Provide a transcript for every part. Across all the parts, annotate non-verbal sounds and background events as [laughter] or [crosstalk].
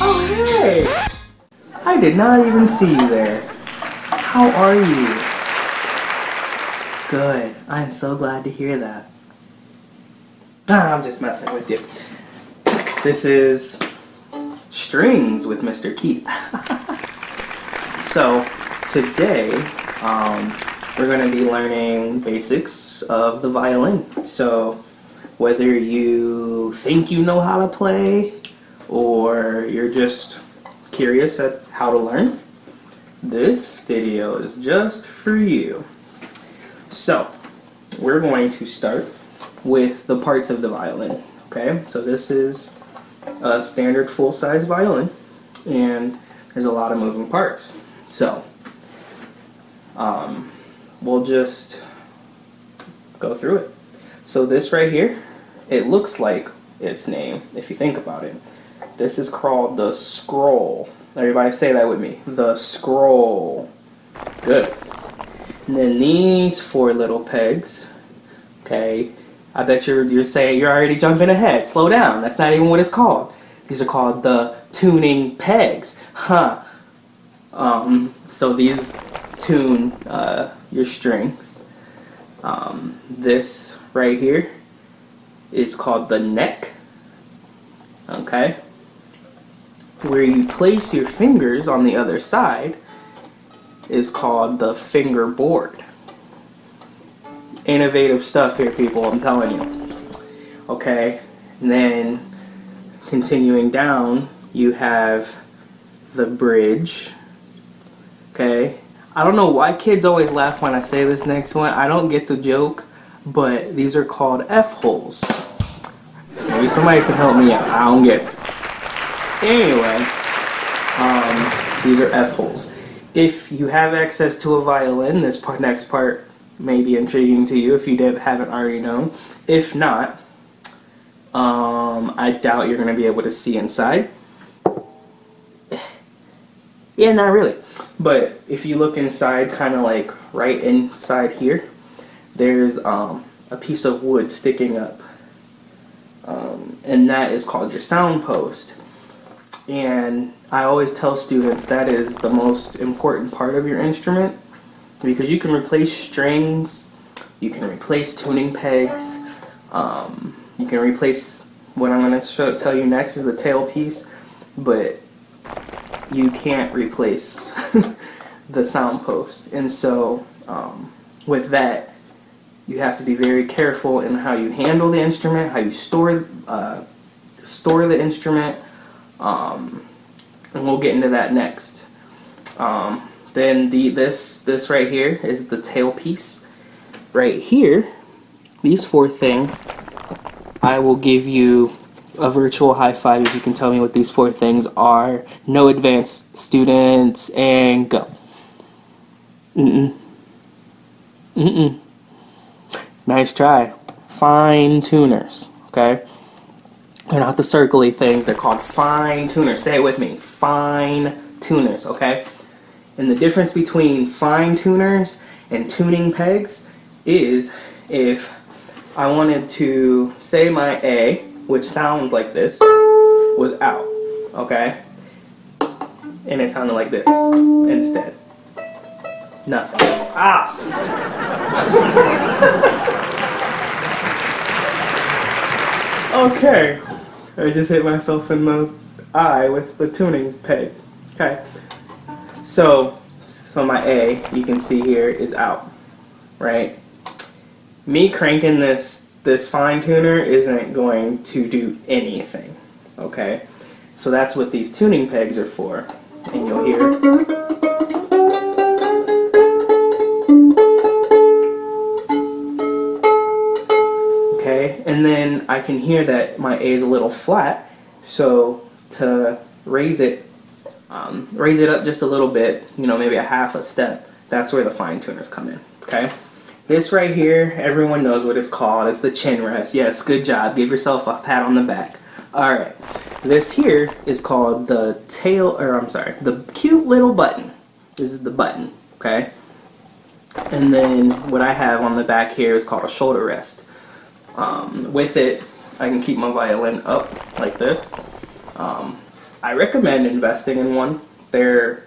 Oh, hey! I did not even see you there. How are you? Good. I'm so glad to hear that. Ah, I'm just messing with you. This is Strings with Mr. Keith. [laughs] so, today, um, we're going to be learning basics of the violin. So, whether you think you know how to play or you're just curious at how to learn, this video is just for you. So, we're going to start with the parts of the violin. Okay, so this is a standard full-size violin, and there's a lot of moving parts. So, um, we'll just go through it. So this right here, it looks like its name, if you think about it. This is called the scroll. Everybody say that with me. The scroll. Good. And then these four little pegs, okay, I bet you're, you're saying you're already jumping ahead. Slow down. That's not even what it's called. These are called the tuning pegs. Huh. Um, so these tune uh, your strings. Um, this right here is called the neck. Okay. Where you place your fingers on the other side is called the fingerboard. Innovative stuff here, people, I'm telling you. Okay, and then continuing down, you have the bridge. Okay, I don't know why kids always laugh when I say this next one. I don't get the joke, but these are called F holes. Maybe somebody can help me out. I don't get it. Anyway, um, these are F holes. If you have access to a violin, this part, next part may be intriguing to you if you haven't already known. If not, um, I doubt you're going to be able to see inside. Yeah, not really. But if you look inside, kind of like right inside here, there's um, a piece of wood sticking up. Um, and that is called your sound post. And I always tell students that is the most important part of your instrument because you can replace strings, you can replace tuning pegs, um, you can replace what I'm going to tell you next is the tailpiece, but you can't replace [laughs] the sound post. And so um, with that, you have to be very careful in how you handle the instrument, how you store uh, store the instrument, um, and we'll get into that next. Um, then the this this right here is the tailpiece. Right here, these four things, I will give you a virtual high five if you can tell me what these four things are. No advanced students, and go. Mm-mm. Mm-mm. Nice try. Fine tuners, okay? They're not the circly things, they're called fine tuners. Say it with me. Fine tuners, okay? And the difference between fine tuners and tuning pegs is if I wanted to say my A, which sounds like this, was out, okay? And it sounded like this instead. Nothing. Ah! [laughs] okay. I just hit myself in the eye with the tuning peg. Okay. So, so my A, you can see here, is out. Right? Me cranking this this fine tuner isn't going to do anything. Okay? So that's what these tuning pegs are for. And you'll hear Okay, and then I can hear that my A is a little flat, so to raise it, um, raise it up just a little bit, you know, maybe a half a step, that's where the fine tuners come in, okay? This right here, everyone knows what it's called. It's the chin rest. Yes, good job. Give yourself a pat on the back. Alright, this here is called the tail, or I'm sorry, the cute little button. This is the button, okay? And then what I have on the back here is called a shoulder rest. Um, with it, I can keep my violin up like this. Um, I recommend investing in one. They're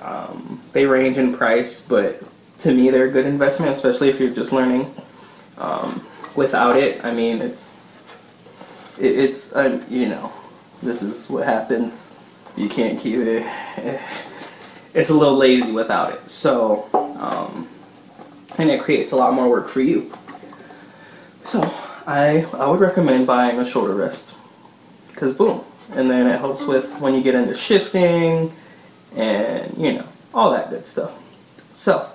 um, they range in price, but to me they're a good investment, especially if you're just learning. Um, without it, I mean, it's it, it's you know, this is what happens. You can't keep it. [laughs] It's a little lazy without it. So, um, and it creates a lot more work for you. So, I I would recommend buying a shoulder rest because boom, and then it helps with when you get into shifting and you know all that good stuff. So,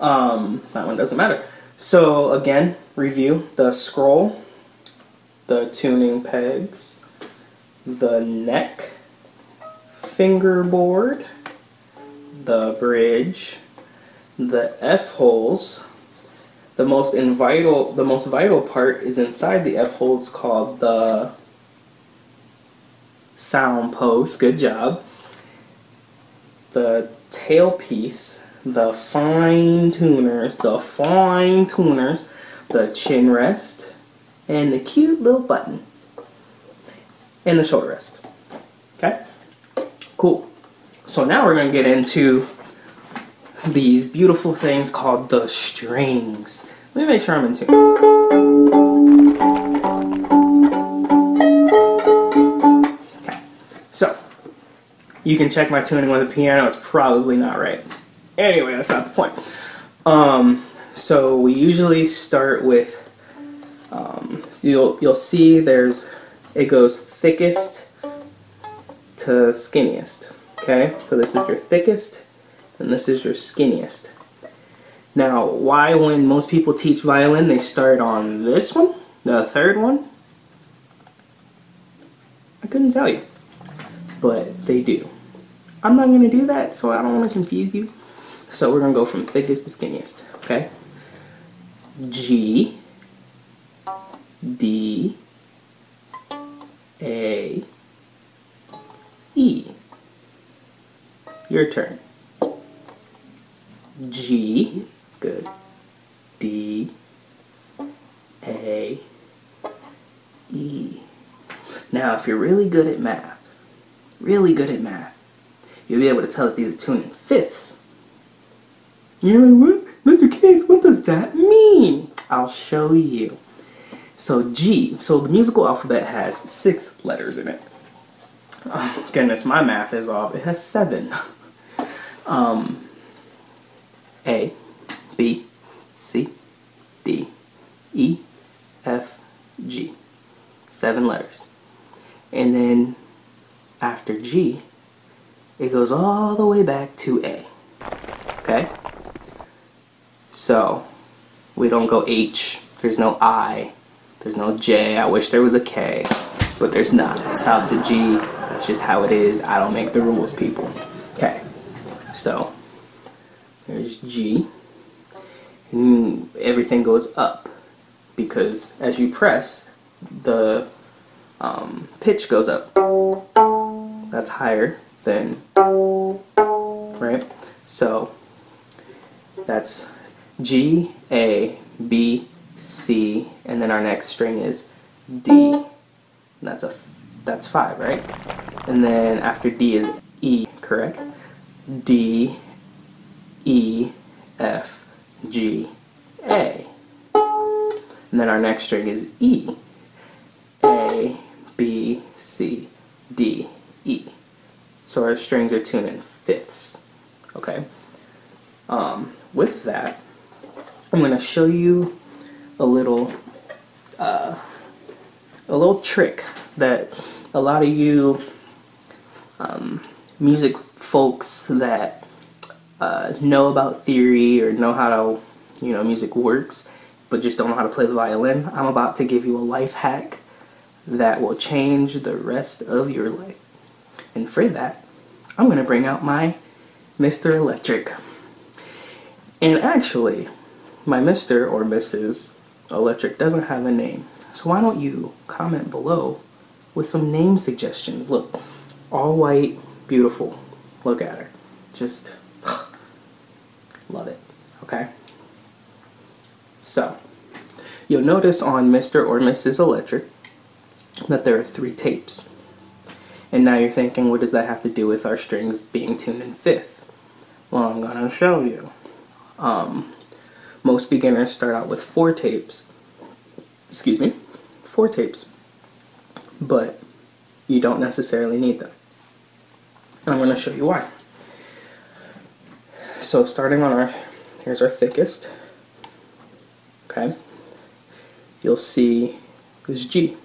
um, that one doesn't matter. So again, review the scroll, the tuning pegs, the neck, fingerboard, the bridge, the F holes. The most vital, the most vital part is inside the F holes called the sound post. Good job. The tailpiece the fine tuners, the fine tuners, the chin rest, and the cute little button, and the shoulder rest. Okay? Cool. So now we're going to get into these beautiful things called the strings. Let me make sure I'm in tune. Okay. So, you can check my tuning with a piano. It's probably not right. Anyway, that's not the point. Um, so we usually start with, um, you'll, you'll see there's, it goes thickest to skinniest. Okay, so this is your thickest and this is your skinniest. Now, why when most people teach violin, they start on this one, the third one? I couldn't tell you, but they do. I'm not going to do that, so I don't want to confuse you. So we're going to go from thickest to skinniest, okay? G, D, A, E. Your turn. G, good. D, A, E. Now, if you're really good at math, really good at math, you'll be able to tell that these are tuned in fifths you're like, what? Mr. Keith, what does that mean? I'll show you. So G, so the musical alphabet has six letters in it. Oh, goodness, my math is off. It has seven. [laughs] Um, A, B, C, D, E, F, G. Seven letters. And then after G, it goes all the way back to A. Okay? So we don't go H, there's no I, there's no J. I wish there was a K, but there's not. It stops at G. That's just how it is. I don't make the rules, people. Okay, so there's G. And everything goes up because as you press, the um, pitch goes up. That's higher than, right? So that's G, A, B, C, and then our next string is D. And that's a that's five, right? And then after D is E, correct? D, E, F, G, A. And then our next string is E. A, B, C, D, E. So our strings are tuned in fifths. Okay? Um, with that, I'm going to show you a little uh, a little trick that a lot of you um, music folks that uh, know about theory or know how to you know music works but just don't know how to play the violin I'm about to give you a life hack that will change the rest of your life and for that I'm going to bring out my Mr. Electric and actually my Mr. or Mrs. Electric doesn't have a name. So why don't you comment below with some name suggestions. Look, all white, beautiful. Look at her. Just [sighs] love it. Okay? So, you'll notice on Mr. or Mrs. Electric that there are three tapes. And now you're thinking, what does that have to do with our strings being tuned in fifth? Well, I'm going to show you. Um, most beginners start out with four tapes. Excuse me, four tapes. But you don't necessarily need them. I'm going to show you why. So starting on our, here's our thickest. Okay. You'll see this G.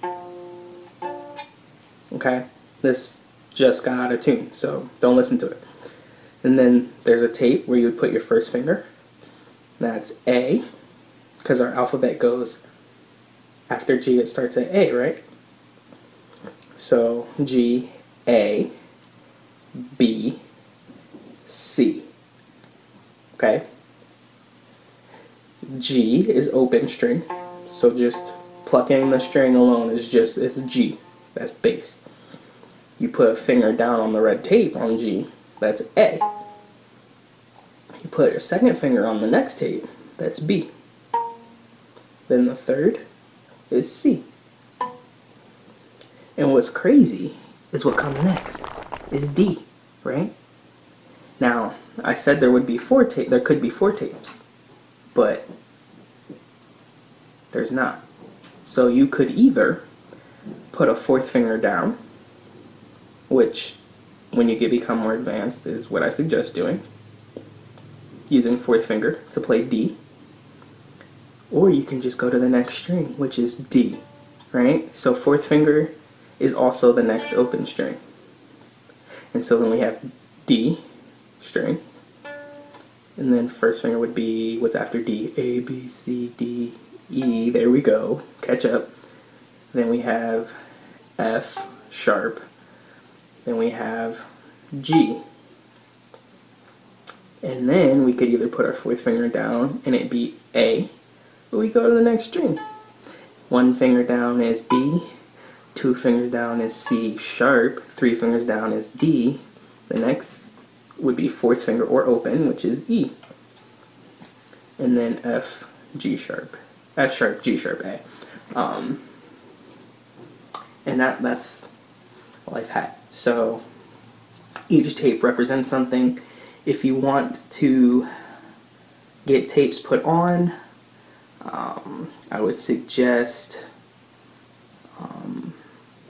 Okay. This just got out of tune, so don't listen to it. And then there's a tape where you would put your first finger. That's A, because our alphabet goes after G, it starts at A, right? So G, A, B, C. Okay? G is open string, so just plucking the string alone is just is G. That's bass. You put a finger down on the red tape on G, that's A. You put your second finger on the next tape, that's B. Then the third is C. And what's crazy is what comes next is D, right? Now, I said there would be four tape there could be four tapes, but there's not. So you could either put a fourth finger down, which when you get become more advanced is what I suggest doing. Using fourth finger to play D. Or you can just go to the next string, which is D, right? So fourth finger is also the next open string. And so then we have D string. And then first finger would be what's after D? A, B, C, D, E. There we go. Catch up. Then we have F sharp. Then we have G. And then we could either put our fourth finger down and it be A, or we go to the next string. One finger down is B, two fingers down is C sharp, three fingers down is D. The next would be fourth finger or open, which is E. And then F, G sharp. F sharp, G sharp, A. Um, and that that's life hat. So each tape represents something. If you want to get tapes put on, um, I would suggest, um,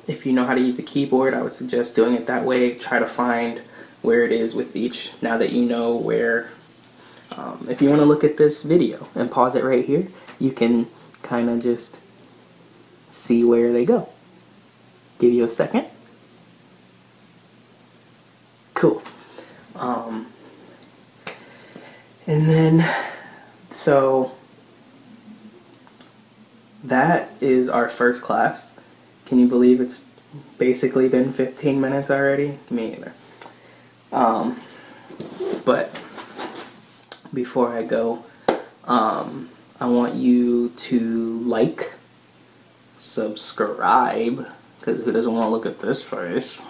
if you know how to use a keyboard, I would suggest doing it that way. Try to find where it is with each, now that you know where, um, if you want to look at this video and pause it right here, you can kind of just see where they go. Give you a second. Cool. Um, and then, so that is our first class. Can you believe it's basically been 15 minutes already? Me either. Um, but before I go, um, I want you to like, subscribe, because who doesn't want to look at this face,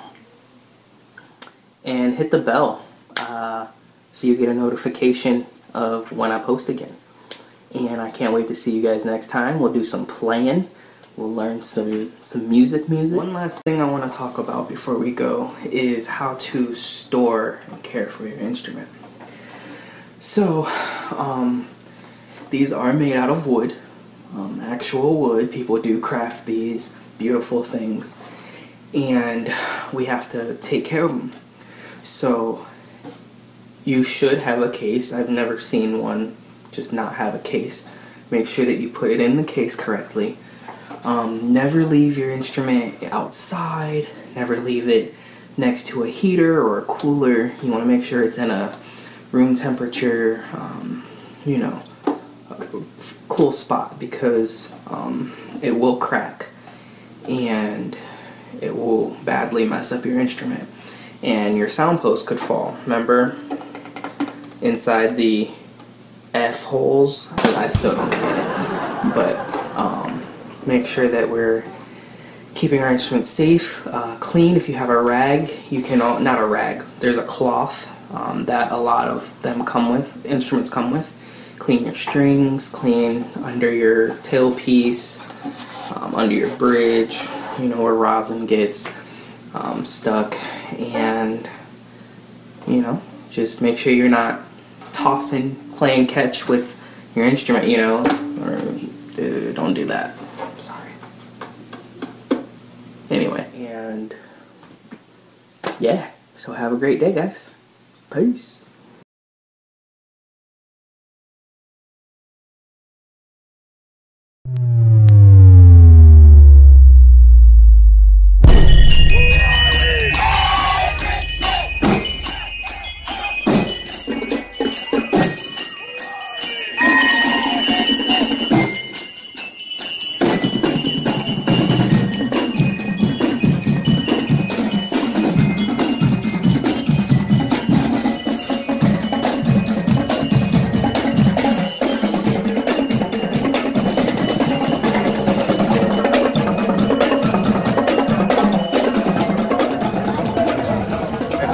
and hit the bell uh, so you get a notification of when I post again. And I can't wait to see you guys next time. We'll do some playing. We'll learn some, some music music. One last thing I want to talk about before we go is how to store and care for your instrument. So, um, these are made out of wood, um, actual wood. People do craft these beautiful things, and we have to take care of them. So, you should have a case. I've never seen one just not have a case. Make sure that you put it in the case correctly. Um, never leave your instrument outside. Never leave it next to a heater or a cooler. You want to make sure it's in a room temperature, um, you know, cool spot because um, it will crack and it will badly mess up your instrument. And your sound post could fall. Remember, inside the F holes. I still don't get it. But um, make sure that we're keeping our instruments safe, uh, clean. If you have a rag, you can, all, not a rag, there's a cloth um, that a lot of them come with, instruments come with. clean your strings, clean under your tailpiece, um, under your bridge, you know, where rosin gets um, stuck, and you know, just make sure you're not tossing, playing catch with your instrument, you know, or uh, don't do that. Sorry. Anyway, and yeah, so have a great day, guys. Peace. I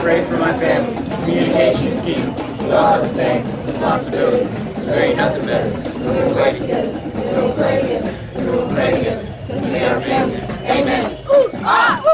pray for my family, communications team, we all have the same responsibility. There ain't nothing better. We will play together. We will play together. We will pray together. Let's make our family. Amen. Ooh, ah,